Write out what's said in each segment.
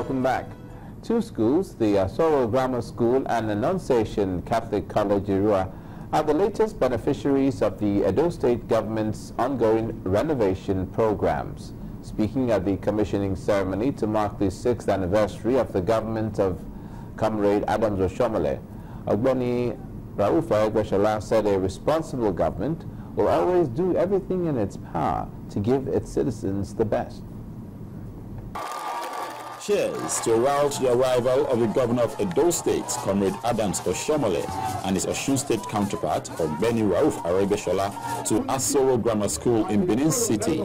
welcome back. Two schools, the uh, Asoro Grammar School and the Annunciation Catholic College Irrua, are the latest beneficiaries of the Edo State government's ongoing renovation programs. Speaking at the commissioning ceremony to mark the sixth anniversary of the government of Comrade Adams Oshiomhole, Ogbeni Rauf Aregbesola said a responsible government will always do everything in its power to give its citizens the best. Cheers to herald the arrival of the governor of Edo State, Comrade Adams Oshiomhole, and his Osun State counterpart, Ogbeni Rauf Aregbesola, to Asoro Grammar School in Benin City,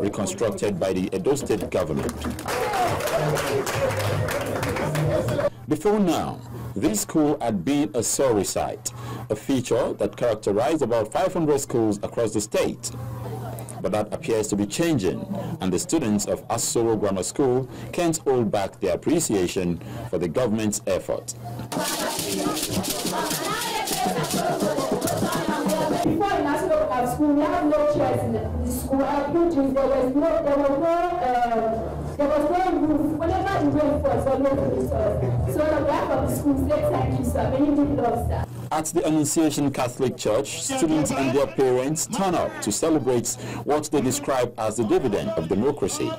reconstructed by the Edo State government. Before now, this school had been a sorry sight, a feature that characterized about 500 schools across the state but that appears to be changing, and the students of Asoro Grammar School can't hold back their appreciation for the government's effort. Before in Asoro Grammar School, we had no chairs in the school. I put there was no, there was no, uh, there was no roof. Whenever we went for, so no roof. So the back of the school said thank you, sir. Many people love that. At the Annunciation Catholic Church, students and their parents turn up to celebrate what they describe as the dividend of democracy.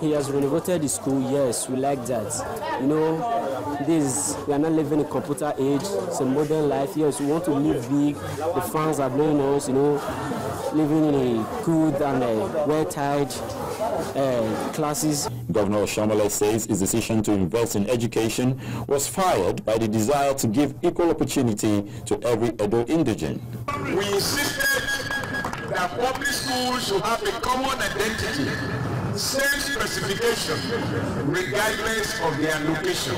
He has renovated the school, yes, we like that. You know, this we are not living in a computer age, it's a modern life. Yes, we want to live big, the fans are blowing us, you know, living in a good and a well-tied uh, classes. Governor Oshiomhole says his decision to invest in education was fired by the desire to give equal opportunity to every Edo indigent. We insisted that public schools should have a common identity, same specification, regardless of their location,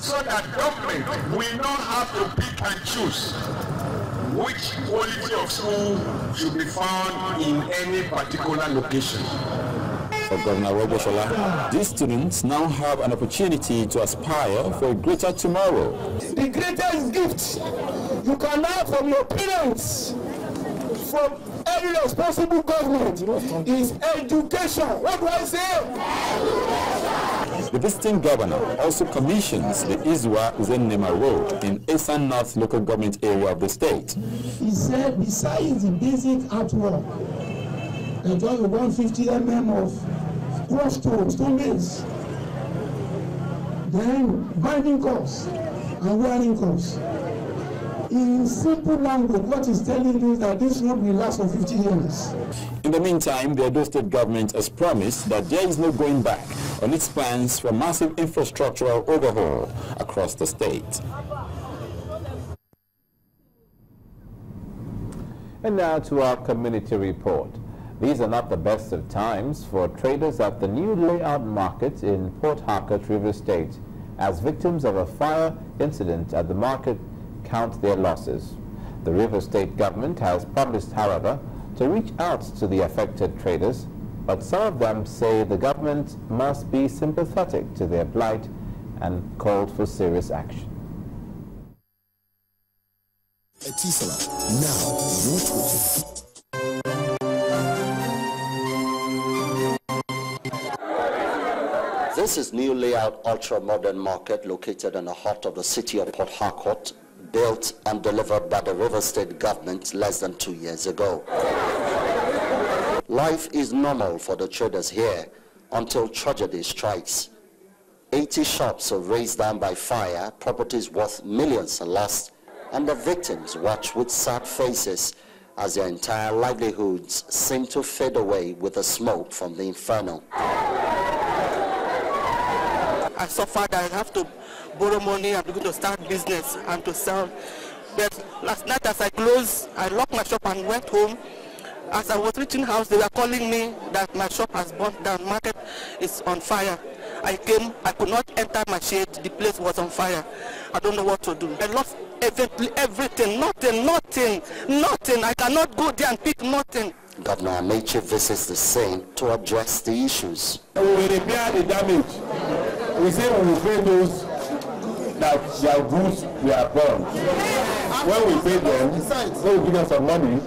so that government will not have to pick and choose which quality of school should be found in any particular location for Governor Aregbesola, these students now have an opportunity to aspire for a greater tomorrow. The greatest gift you can have from your parents, from every responsible government, is education. What do I say? The visiting governor also commissions the Izwa Zenema Road in Eastern North local government area of the state. He said besides the basic artwork, enjoy 150 mm of crushed stone, stone base. Then binding course and wearing course. In simple language, what he's telling you is that this road will last for 50 years. In the meantime, the Edo State government has promised that there is no going back on its plans for massive infrastructural overhaul across the state. And now to our community report. These are not the best of times for traders at the new layout market in Port Harcourt, Rivers State, as victims of a fire incident at the market count their losses. The Rivers State government has promised, however, to reach out to the affected traders, but some of them say the government must be sympathetic to their plight and called for serious action. Etisalat, now your choice. This is new layout ultra-modern market located in the heart of the city of Port Harcourt, built and delivered by the Rivers State government less than two years ago. Life is normal for the traders here until tragedy strikes. 80 shops are razed down by fire, properties worth millions are lost, and the victims watch with sad faces as their entire livelihoods seem to fade away with the smoke from the inferno. I suffered. I have to borrow money and begin to start business and to sell. But last night as I closed, I locked my shop and went home. As I was reaching house, they were calling me that my shop has burnt down. Market is on fire. I came, I could not enter my shade. The place was on fire. I don't know what to do. I lost everything, everything, nothing, nothing, nothing. I cannot go there and pick nothing. Governor Amaechi visits the scene to address the issues. We will repair the damage. We say we will pay those that their goods were burned. When we pay them, when we give them some money,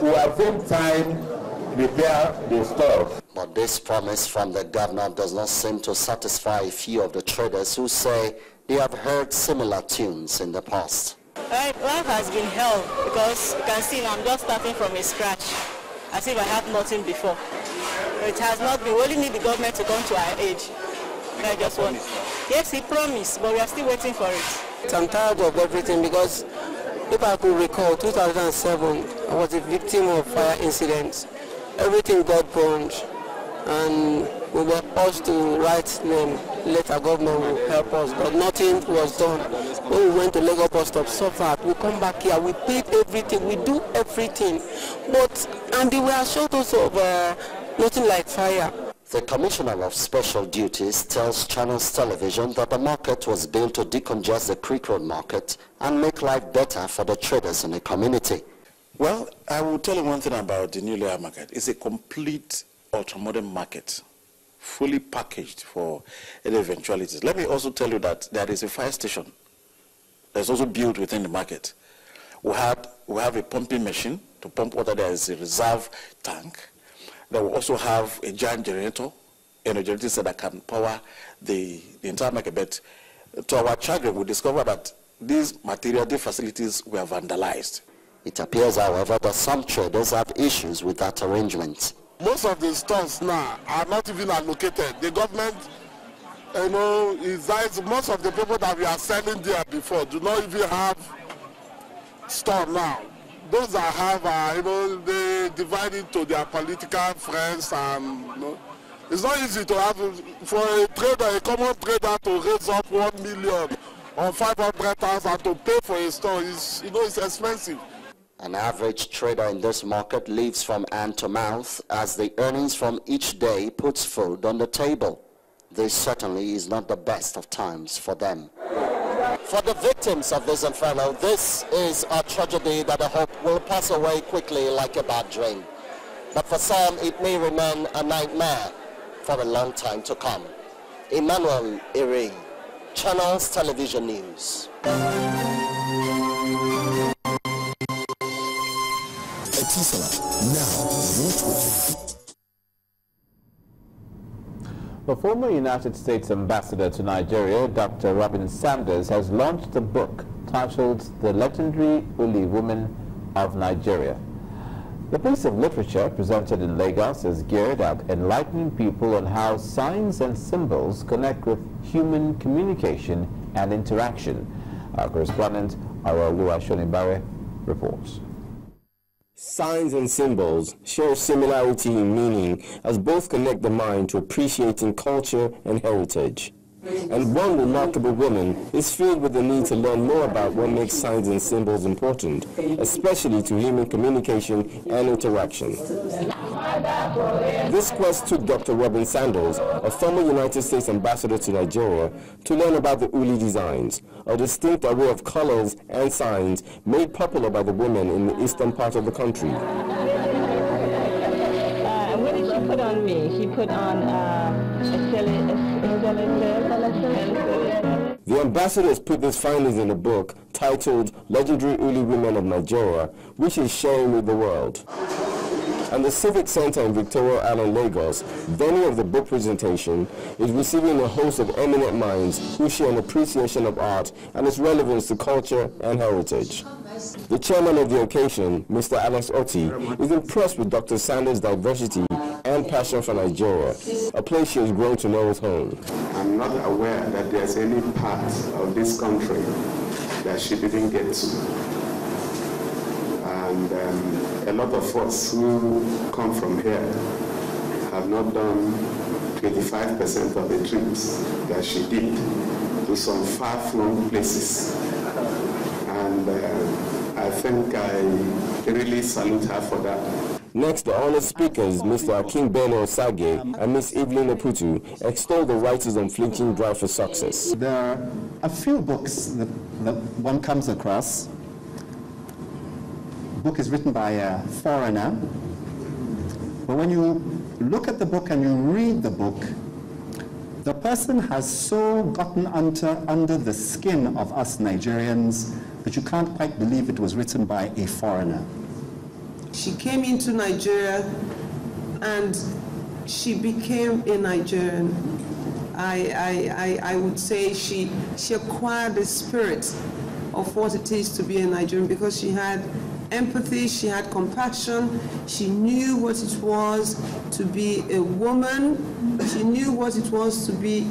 we will at the same time repair the stuff. But this promise from the governor does not seem to satisfy a few of the traders who say they have heard similar tunes in the past. Life has been hell because you can see I'm just starting from a scratch as if I had nothing before. It has not been. We only need the government to come to our age. I just want. Yes, he promised, but we are still waiting for it. I'm tired of everything because if I could recall, 2007, I was a victim of fire incidents. Everything got burned and we were forced to write name. Later government will help us, but nothing was done. When we went to Lagos bus stop, suffered. We come back here, we paid everything, we do everything. But, and they were assured us of uh, nothing like fire. The Commissioner of Special Duties tells Channels Television that the market was built to decongest the Creek Road market and make life better for the traders in the community. Well, I will tell you one thing about the new layout market. It's a complete ultra-modern market, fully packaged for any eventualities. Let me also tell you that there is a fire station that's also built within the market. We, had, we have a pumping machine to pump water. There is a reserve tank. Then we also have a giant generator, and a generator that can power the, the entire market. But to our chagrin, we discovered that these material, these facilities were vandalized. It appears, however, that some traders have issues with that arrangement. Most of the stores now are not even allocated. The government, you know, is that most of the people that we are selling there before do not even have store now. Those that have, uh, you know, they divide it to their political friends and, you know, it's not easy to have, for a trader, a common trader to raise up one million or 500,000 to pay for a store, is, you know, it's expensive. An average trader in this market lives from hand to mouth as the earnings from each day puts food on the table. This certainly is not the best of times for them. For the victims of this inferno, this is a tragedy that I hope will pass away quickly like a bad dream. But for some, it may remain a nightmare for a long time to come. Emmanuel Iri, Channels Television News. The former United States Ambassador to Nigeria, Dr. Robin Sanders, has launched a book titled The Legendary Uli Woman of Nigeria. The piece of literature presented in Lagos is geared at enlightening people on how signs and symbols connect with human communication and interaction. Our correspondent, Araolua Shonibare, reports. Signs and symbols share similarity in meaning as both connect the mind to appreciating culture and heritage. And one remarkable woman is filled with the need to learn more about what makes signs and symbols important, especially to human communication and interaction. This quest took Dr. Robin Sanders, a former United States ambassador to Nigeria, to learn about the Uli designs, a distinct array of colors and signs made popular by the women in the eastern part of the country. Uh, what did she put on me? She put on uh. The ambassadors put these findings in a book titled Legendary Uli Women of Nigeria, which is sharing with the world. And the Civic Center in Victoria Island, Lagos, venue of the book presentation, is receiving a host of eminent minds who share an appreciation of art and its relevance to culture and heritage. The chairman of the occasion, Mr. Alex Otti, is impressed with Dr. Sanders' diversity passion for Nigeria, a place she has grown to know as home. I'm not aware that there's any part of this country that she didn't get to. And um, a lot of us who come from here have not done 25% of the trips that she did to some far-flung places. And uh, I think I really salute her for that. Next, the honored speakers, Mr. Akin Beno Osage and Ms. Evelyn Oputu, extol the writer's unflinching drive for success. There are a few books that, that one comes across. The book is written by a foreigner, but when you look at the book and you read the book, the person has so gotten under, under the skin of us Nigerians that you can't quite believe it was written by a foreigner. She came into Nigeria and she became a Nigerian. I, I, I, I would say she, she acquired the spirit of what it is to be a Nigerian because she had empathy, she had compassion, she knew what it was to be a woman, she knew what it was to be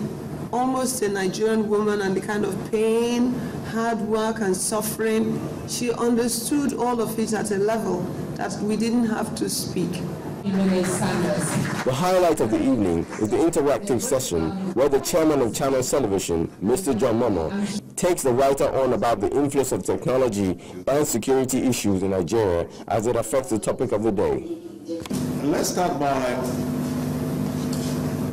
almost a Nigerian woman and the kind of pain, hard work and suffering. She understood all of it at a level that we didn't have to speak. The highlight of the evening is the interactive session where the chairman of Channel Television, Mr. John Momoh, takes the writer on about the influence of technology and security issues in Nigeria as it affects the topic of the day. Let's start by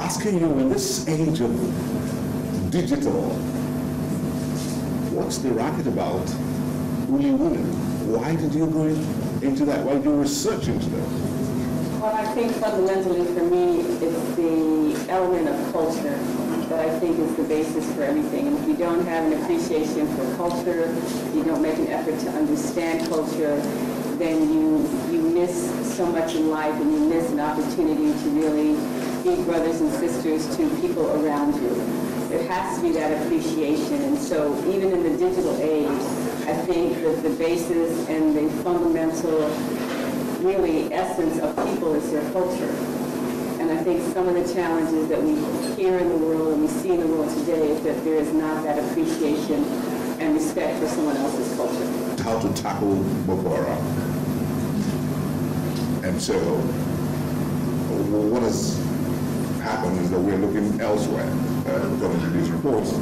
asking you in this age of digital, what's the racket about Uli Women? Why did you go into that? Why you research into that? Well, I think fundamentally for me, it's the element of culture that I think is the basis for everything. And if you don't have an appreciation for culture, you don't make an effort to understand culture, then you, you miss so much in life and you miss an opportunity to really be brothers and sisters to people around you. There has to be that appreciation. And so even in the digital age, I think that the basis and the fundamental really essence of people is their culture. And I think some of the challenges that we hear in the world and we see in the world today is that there is not that appreciation and respect for someone else's culture. How to tackle Boko Haram. And so what has happened is that we're looking elsewhere, uh, to these reports.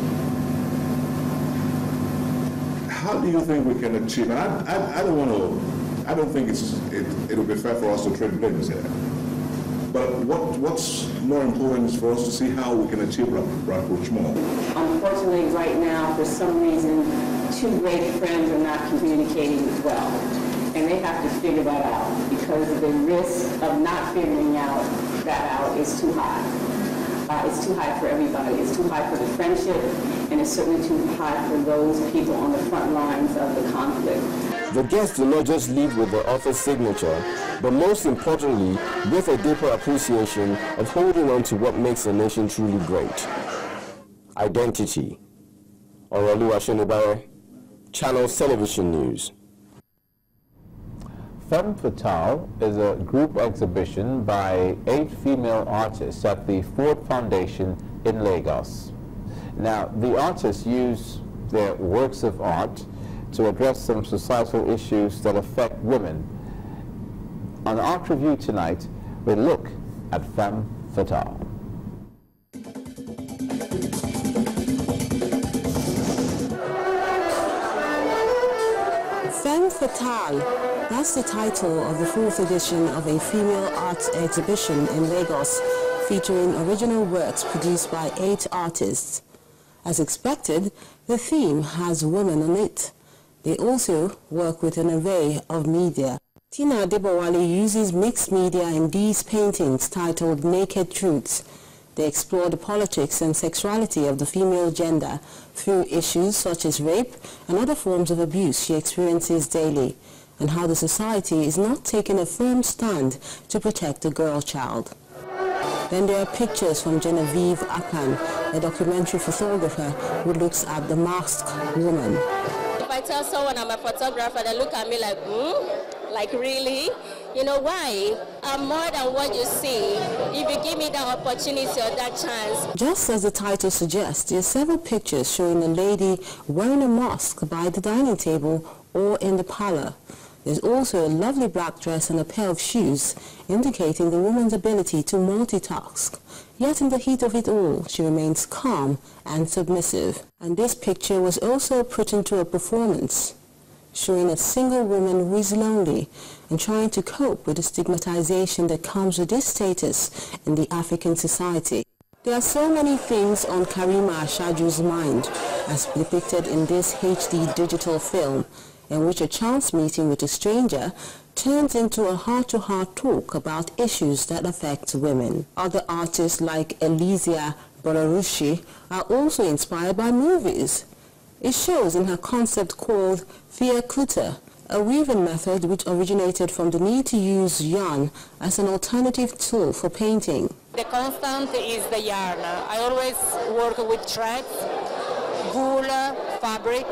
How do you think we can achieve, and I, I, I don't want to I don't think it's it, it'll be fair for us to trade blames here. But what, what's more important is for us to see how we can achieve rapprochement. Unfortunately, right now, for some reason, two great friends are not communicating well. And they have to figure that out because the risk of not figuring out that out is too high. Uh, it's too high for everybody. It's too high for the friendship, and it's certainly too high for those people on the front lines of the conflict. The guests do not just leave with the author's signature, but most importantly, with a deeper appreciation of holding on to what makes a nation truly great. Identity. Orolu Ashenibare, Channel Television News. Femme Fatale is a group exhibition by eight female artists at the Ford Foundation in Lagos. Now, the artists use their works of art to address some societal issues that affect women. On Art Review tonight, we look at Femme Fatale. Fatale, that's the title of the fourth edition of a female arts exhibition in Lagos featuring original works produced by eight artists. As expected, the theme has women on it. They also work with an array of media. Tina Adebowale uses mixed media in these paintings titled Naked Truths. They explore the politics and sexuality of the female gender through issues such as rape and other forms of abuse she experiences daily, and how the society is not taking a firm stand to protect the girl child. Then there are pictures from Genevieve Akan, a documentary photographer who looks at the masked woman. If I tell someone I'm a photographer, they look at me like, hmm? Like, really? You know why? I'm more than what you see. If you give me that opportunity or that chance. Just as the title suggests, there are several pictures showing a lady wearing a mask by the dining table or in the parlor. There's also a lovely black dress and a pair of shoes, indicating the woman's ability to multitask. Yet in the heat of it all, she remains calm and submissive. And this picture was also put into a performance, showing a single woman who is lonely and trying to cope with the stigmatization that comes with this status in the African society. There are so many things on Karima Ashadu's mind, as depicted in this HD digital film, in which a chance meeting with a stranger turns into a heart-to-heart talk about issues that affect women. Other artists like Elysia Bolarushi are also inspired by movies. It shows in her concept called Thea Kuta, a weaving method which originated from the need to use yarn as an alternative tool for painting. The constant is the yarn. I always work with threads, wool, fabric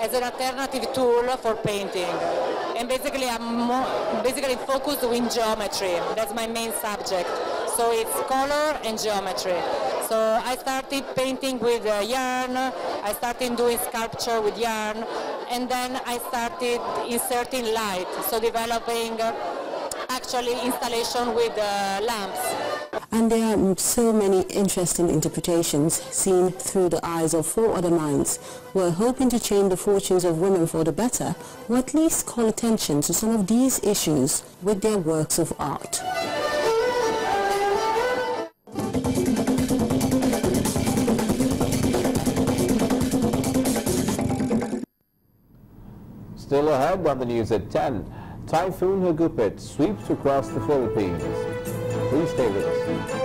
as an alternative tool for painting. And basically I'm basically focused in geometry. That's my main subject. So it's color and geometry. So I started painting with uh, yarn, I started doing sculpture with yarn, and then I started inserting light, so developing uh, actually installation with uh, lamps. And there are so many interesting interpretations seen through the eyes of four other minds who are hoping to change the fortunes of women for the better, or at least call attention to some of these issues with their works of art. Still ahead on the news at 10, Typhoon Hagupit sweeps across the Philippines. Please stay with us.